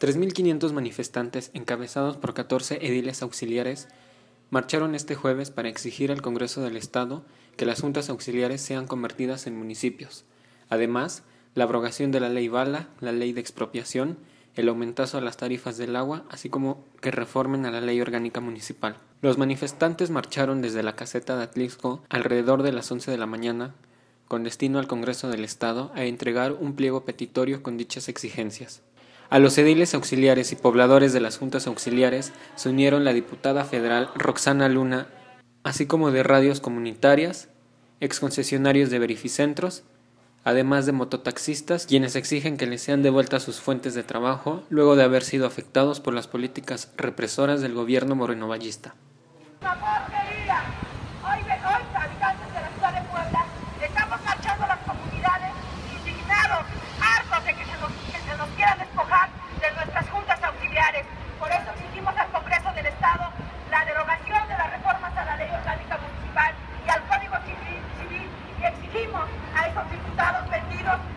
3.500 manifestantes, encabezados por 14 ediles auxiliares, marcharon este jueves para exigir al Congreso del Estado que las juntas auxiliares sean convertidas en municipios. Además, la abrogación de la ley Bala, la ley de expropiación, el aumentazo a las tarifas del agua, así como que reformen a la ley orgánica municipal. Los manifestantes marcharon desde la caseta de Atlisco alrededor de las 11 de la mañana, con destino al Congreso del Estado a entregar un pliego petitorio con dichas exigencias. A los ediles auxiliares y pobladores de las juntas auxiliares se unieron la diputada federal Roxana Luna, así como de radios comunitarias, exconcesionarios de verificentros, además de mototaxistas, quienes exigen que les sean devueltas sus fuentes de trabajo luego de haber sido afectados por las políticas represoras del gobierno morenovallista. estados vendidos